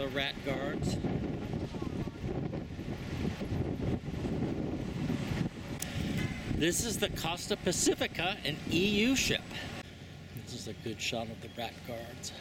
the rat guards. This is the Costa Pacifica, an EU ship. This is a good shot of the rat guards.